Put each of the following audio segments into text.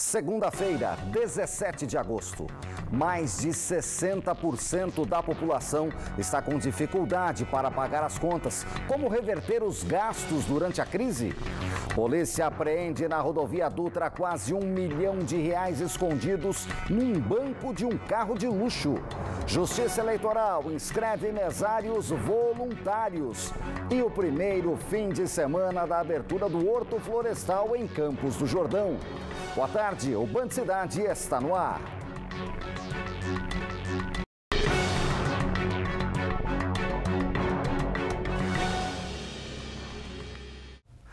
Segunda-feira, 17 de agosto. Mais de 60% da população está com dificuldade para pagar as contas. Como reverter os gastos durante a crise? Polícia apreende na rodovia Dutra quase um milhão de reais escondidos num banco de um carro de luxo. Justiça Eleitoral inscreve mesários voluntários. E o primeiro fim de semana da abertura do Horto Florestal em Campos do Jordão. Boa tarde, o Band Cidade está no ar.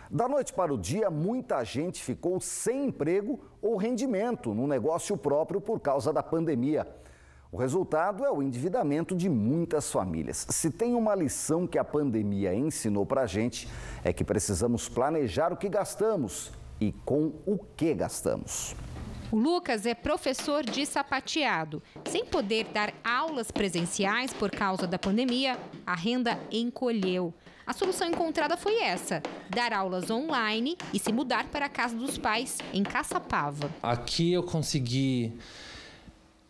Da noite para o dia, muita gente ficou sem emprego ou rendimento no negócio próprio por causa da pandemia. O resultado é o endividamento de muitas famílias. Se tem uma lição que a pandemia ensinou para a gente, é que precisamos planejar o que gastamos e com o que gastamos. O Lucas é professor de sapateado. Sem poder dar aulas presenciais por causa da pandemia, a renda encolheu. A solução encontrada foi essa: dar aulas online e se mudar para a casa dos pais, em Caçapava. Aqui eu consegui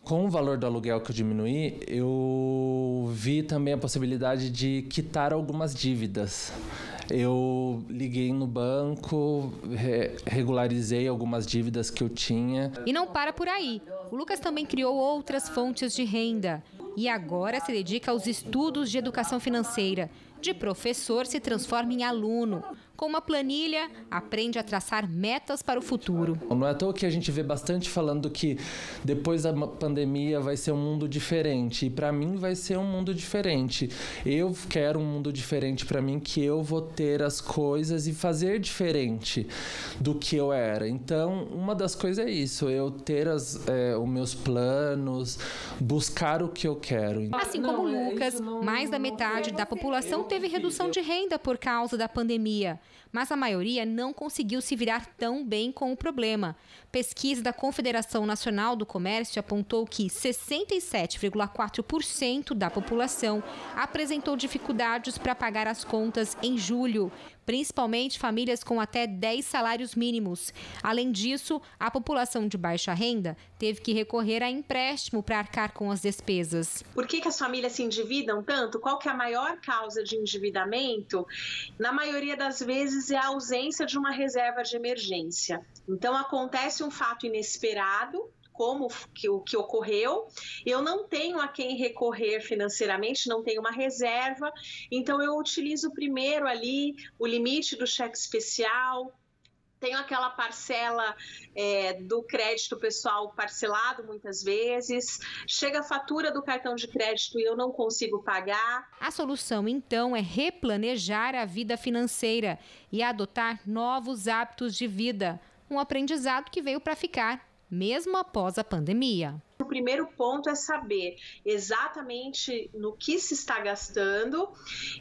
com o valor do aluguel que eu diminuí, eu vi também a possibilidade de quitar algumas dívidas. Eu liguei no banco, re regularizei algumas dívidas que eu tinha. E não para por aí. O Lucas também criou outras fontes de renda e agora se dedica aos estudos de educação financeira. De professor se transforma em aluno. Com uma planilha, aprende a traçar metas para o futuro. Não é à toa que a gente vê bastante falando que depois da pandemia vai ser um mundo diferente. E para mim vai ser um mundo diferente. Eu quero um mundo diferente para mim que eu vou ter as coisas e fazer diferente do que eu era. Então, uma das coisas é isso, eu ter as, é, os meus planos, buscar o que eu quero. Assim como Lucas, mais da metade da população teve redução de renda por causa da pandemia mas a maioria não conseguiu se virar tão bem com o problema. Pesquisa da Confederação Nacional do Comércio apontou que 67,4% da população apresentou dificuldades para pagar as contas em julho, principalmente famílias com até 10 salários mínimos. Além disso, a população de baixa renda teve que recorrer a empréstimo para arcar com as despesas. Por que, que as famílias se endividam tanto? Qual que é a maior causa de endividamento? Na maioria das vezes é a ausência de uma reserva de emergência. Então acontece um fato inesperado, como que o que ocorreu. Eu não tenho a quem recorrer financeiramente, não tenho uma reserva, então eu utilizo primeiro ali o limite do cheque especial, tenho aquela parcela é, do crédito pessoal parcelado muitas vezes, chega a fatura do cartão de crédito e eu não consigo pagar. A solução então é replanejar a vida financeira e adotar novos hábitos de vida, um aprendizado que veio para ficar mesmo após a pandemia. O primeiro ponto é saber exatamente no que se está gastando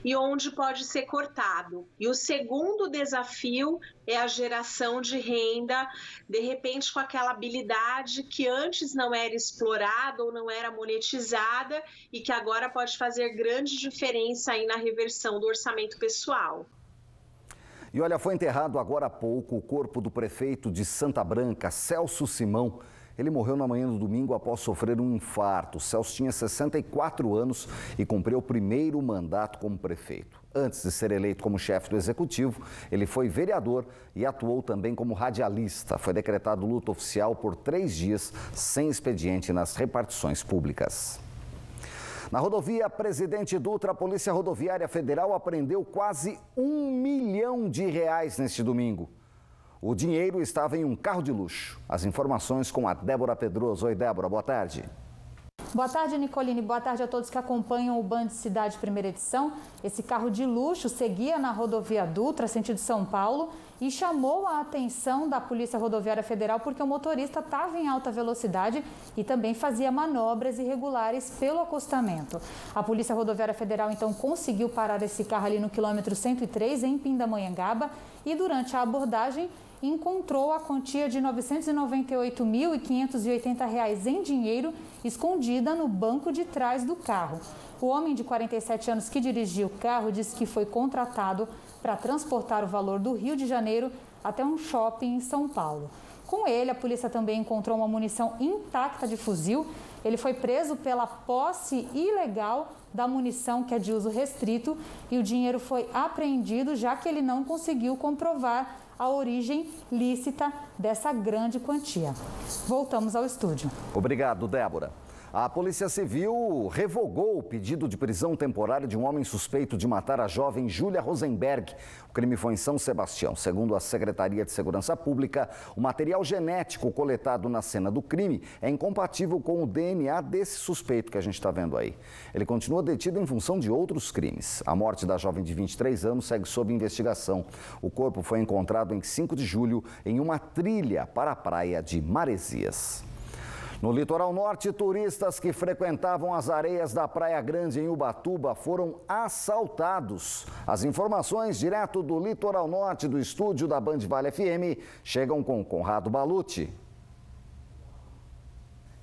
e onde pode ser cortado. E o segundo desafio é a geração de renda, de repente com aquela habilidade que antes não era explorada ou não era monetizada e que agora pode fazer grande diferença aí na reversão do orçamento pessoal. E olha, foi enterrado agora há pouco o corpo do prefeito de Santa Branca, Celso Simão. Ele morreu na manhã do domingo após sofrer um infarto. Celso tinha 64 anos e cumpriu o primeiro mandato como prefeito. Antes de ser eleito como chefe do executivo, ele foi vereador e atuou também como radialista. Foi decretado luto oficial por três dias sem expediente nas repartições públicas. Na rodovia Presidente Dutra, a Polícia Rodoviária Federal apreendeu quase um milhão de reais neste domingo. O dinheiro estava em um carro de luxo. As informações com a Débora Pedroso. Oi, Débora, boa tarde. Boa tarde, Nicoline. Boa tarde a todos que acompanham o Band Cidade Primeira Edição. Esse carro de luxo seguia na rodovia Dutra, sentido São Paulo, e chamou a atenção da Polícia Rodoviária Federal porque o motorista estava em alta velocidade e também fazia manobras irregulares pelo acostamento. A Polícia Rodoviária Federal então conseguiu parar esse carro ali no quilômetro 103 em Pindamonhangaba e durante a abordagem encontrou a quantia de R$ 998.580 em dinheiro escondida no banco de trás do carro. O homem de 47 anos que dirigia o carro disse que foi contratado para transportar o valor do Rio de Janeiro até um shopping em São Paulo. Com ele, a polícia também encontrou uma munição intacta de fuzil. Ele foi preso pela posse ilegal da munição, que é de uso restrito, e o dinheiro foi apreendido, já que ele não conseguiu comprovar a origem lícita dessa grande quantia. Voltamos ao estúdio. Obrigado, Débora. A Polícia Civil revogou o pedido de prisão temporária de um homem suspeito de matar a jovem Júlia Rosenberg. O crime foi em São Sebastião. Segundo a Secretaria de Segurança Pública, o material genético coletado na cena do crime é incompatível com o DNA desse suspeito que a gente está vendo aí. Ele continua detido em função de outros crimes. A morte da jovem de 23 anos segue sob investigação. O corpo foi encontrado em 5 de julho em uma trilha para a praia de Maresias. No litoral norte, turistas que frequentavam as areias da Praia Grande em Ubatuba foram assaltados. As informações direto do litoral norte do estúdio da Band Vale FM chegam com Conrado Balucci.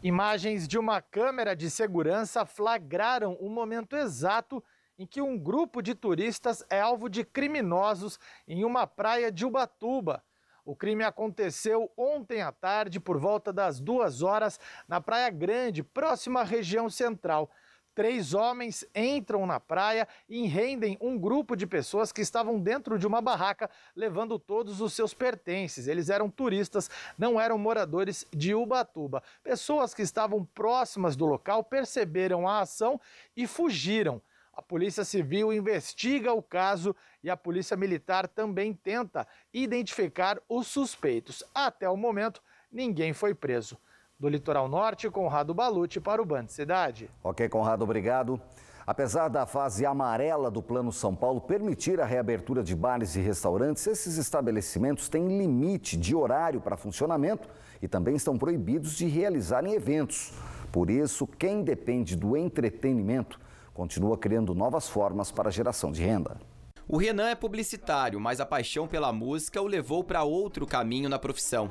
Imagens de uma câmera de segurança flagraram o momento exato em que um grupo de turistas é alvo de criminosos em uma praia de Ubatuba. O crime aconteceu ontem à tarde, por volta das duas horas, na Praia Grande, próxima à região central. Três homens entram na praia e rendem um grupo de pessoas que estavam dentro de uma barraca, levando todos os seus pertences. Eles eram turistas, não eram moradores de Ubatuba. Pessoas que estavam próximas do local perceberam a ação e fugiram. A Polícia Civil investiga o caso e a Polícia Militar também tenta identificar os suspeitos. Até o momento, ninguém foi preso. Do Litoral Norte, Conrado Balucci para o Band Cidade. Ok, Conrado, obrigado. Apesar da fase amarela do Plano São Paulo permitir a reabertura de bares e restaurantes, esses estabelecimentos têm limite de horário para funcionamento e também estão proibidos de realizarem eventos. Por isso, quem depende do entretenimento continua criando novas formas para a geração de renda. O Renan é publicitário, mas a paixão pela música o levou para outro caminho na profissão.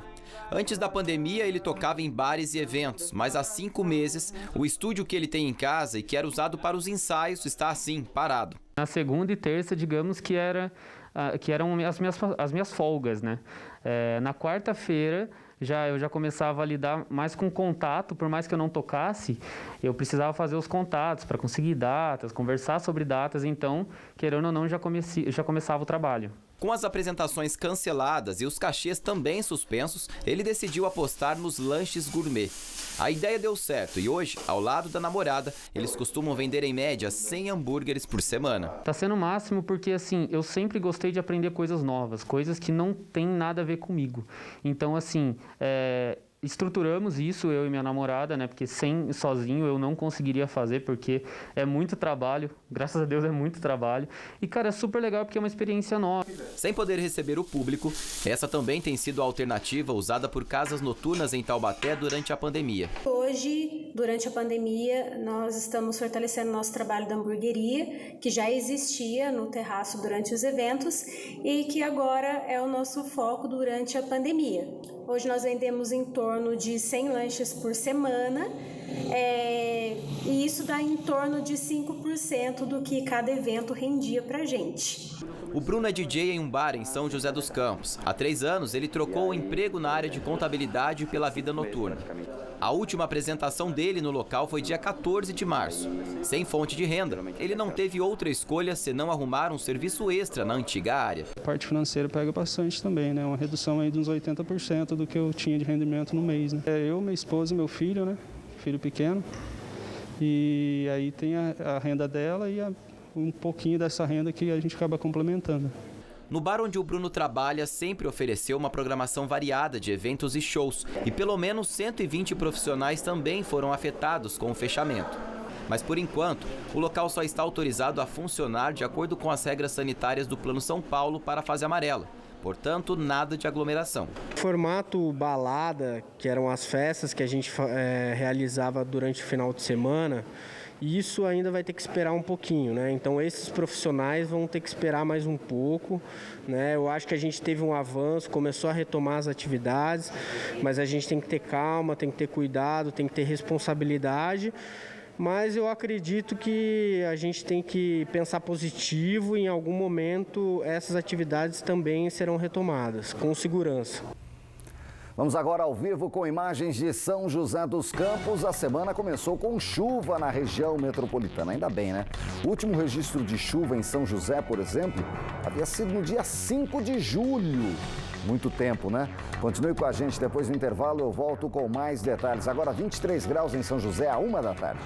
Antes da pandemia, ele tocava em bares e eventos, mas há cinco meses, o estúdio que ele tem em casa e que era usado para os ensaios está assim, parado. Na segunda e terça, digamos que, era, uh, que eram as minhas, as minhas folgas, né? É, na quarta-feira, já eu já começava a lidar mais com contato, por mais que eu não tocasse, eu precisava fazer os contatos para conseguir datas, conversar sobre datas, então, querendo ou não, já, comecei, já começava o trabalho. Com as apresentações canceladas e os cachês também suspensos, ele decidiu apostar nos lanches gourmet. A ideia deu certo e hoje, ao lado da namorada, eles costumam vender em média 100 hambúrgueres por semana. Tá sendo o máximo porque assim, eu sempre gostei de aprender coisas novas, coisas que não tem nada a ver comigo. Então assim, é, estruturamos isso, eu e minha namorada, né? Porque sem sozinho eu não conseguiria fazer, porque é muito trabalho. Graças a Deus é muito trabalho. E, cara, é super legal porque é uma experiência nova. Sem poder receber o público, essa também tem sido a alternativa usada por casas noturnas em Taubaté durante a pandemia. Hoje, durante a pandemia, nós estamos fortalecendo nosso trabalho da hamburgueria, que já existia no terraço durante os eventos e que agora é o nosso foco durante a pandemia. Hoje nós vendemos em torno de 100 lanches por semana é, e isso dá em torno de 5% do que cada evento rendia para gente. O Bruno é DJ em um bar em São José dos Campos. Há três anos, ele trocou o emprego na área de contabilidade pela vida noturna. A última apresentação dele no local foi dia 14 de março. Sem fonte de renda, ele não teve outra escolha senão arrumar um serviço extra na antiga área. A parte financeira pega bastante também, né? Uma redução aí de uns 80% do que eu tinha de rendimento no mês, né? É eu, minha esposa e meu filho, né? Filho pequeno. E aí tem a, a renda dela e a, um pouquinho dessa renda que a gente acaba complementando. No bar onde o Bruno trabalha, sempre ofereceu uma programação variada de eventos e shows, e pelo menos 120 profissionais também foram afetados com o fechamento. Mas por enquanto, o local só está autorizado a funcionar de acordo com as regras sanitárias do Plano São Paulo para a fase amarela. Portanto, nada de aglomeração. Formato balada, que eram as festas que a gente é, realizava durante o final de semana, isso ainda vai ter que esperar um pouquinho, né? Então esses profissionais vão ter que esperar mais um pouco, né? Eu acho que a gente teve um avanço, começou a retomar as atividades, mas a gente tem que ter calma, tem que ter cuidado, tem que ter responsabilidade. Mas eu acredito que a gente tem que pensar positivo e em algum momento essas atividades também serão retomadas, com segurança. Vamos agora ao vivo com imagens de São José dos Campos. A semana começou com chuva na região metropolitana. Ainda bem, né? O último registro de chuva em São José, por exemplo, havia sido no dia 5 de julho. Muito tempo, né? Continue com a gente. Depois do intervalo, eu volto com mais detalhes. Agora, 23 graus em São José, a uma da tarde.